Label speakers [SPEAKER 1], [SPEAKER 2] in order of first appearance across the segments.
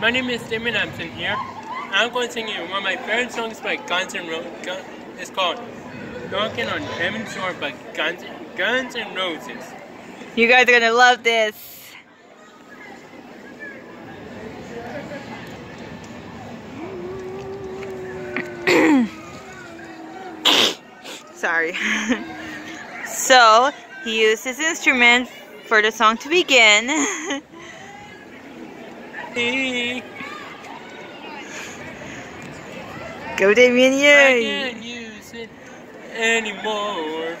[SPEAKER 1] My name is Damien Hampson here. I'm going to sing you one of my favorite songs by Guns N' Roses. It's called Knocking on Heaven's Door by Guns, Guns N' Roses.
[SPEAKER 2] You guys are gonna love this. Sorry. so, he used his instrument for the song to begin. Go Damien, yay!
[SPEAKER 1] I can't use it anymore.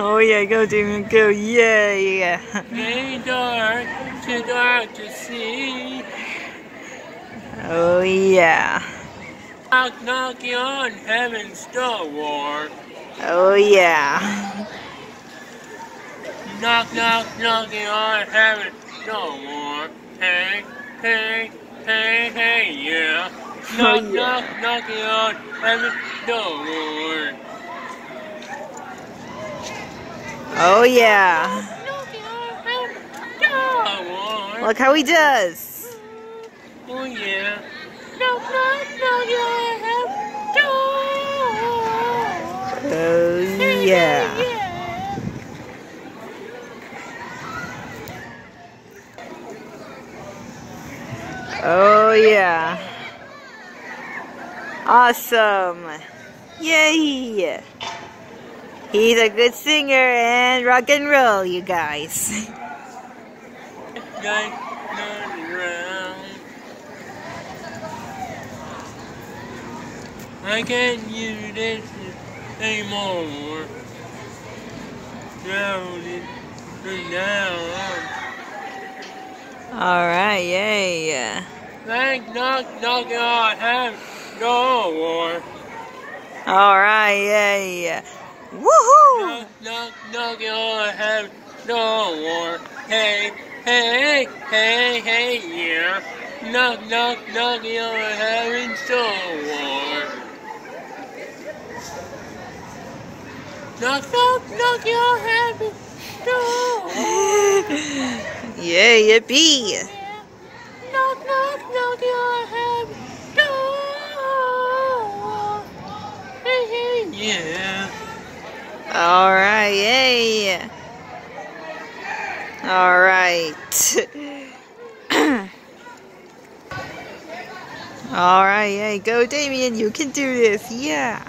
[SPEAKER 2] Oh yeah, go Damien, go, yay!
[SPEAKER 1] Too dark, too dark to see.
[SPEAKER 2] Oh yeah.
[SPEAKER 1] Knock, knocking on heaven's door.
[SPEAKER 2] Oh yeah.
[SPEAKER 1] Knock, knock, knocking on heaven's door. Hey, hey, hey, hey, yeah. Oh, knock,
[SPEAKER 2] Oh, yeah.
[SPEAKER 1] knock, knocking on heaven's door.
[SPEAKER 2] Oh yeah.
[SPEAKER 1] Knocking on heaven's door.
[SPEAKER 2] Look how he does.
[SPEAKER 1] Oh yeah. Knock, knock, knocking on heaven's door.
[SPEAKER 2] Oh yeah.
[SPEAKER 1] yeah.
[SPEAKER 2] Oh yeah. Awesome. Yay. He's a good singer and rock and roll, you guys.
[SPEAKER 1] I can't use this anymore. Down it, down.
[SPEAKER 2] Alright, yay.
[SPEAKER 1] Thank knock, knock on heaven door.
[SPEAKER 2] Alright, yay. Woohoo!
[SPEAKER 1] Knock, knock, knock on heaven door. Hey, hey, hey, hey, yeah. Knock, knock, knocking on heaven's door. Knock, knock, knocking on heaven's door.
[SPEAKER 2] Yay, yippee!
[SPEAKER 1] Knock, knock, knocking on heaven's door. Hey, hey, yeah.
[SPEAKER 2] Alright, yay! Alright. Alright, yay. Go, Damien. You can do this. Yeah.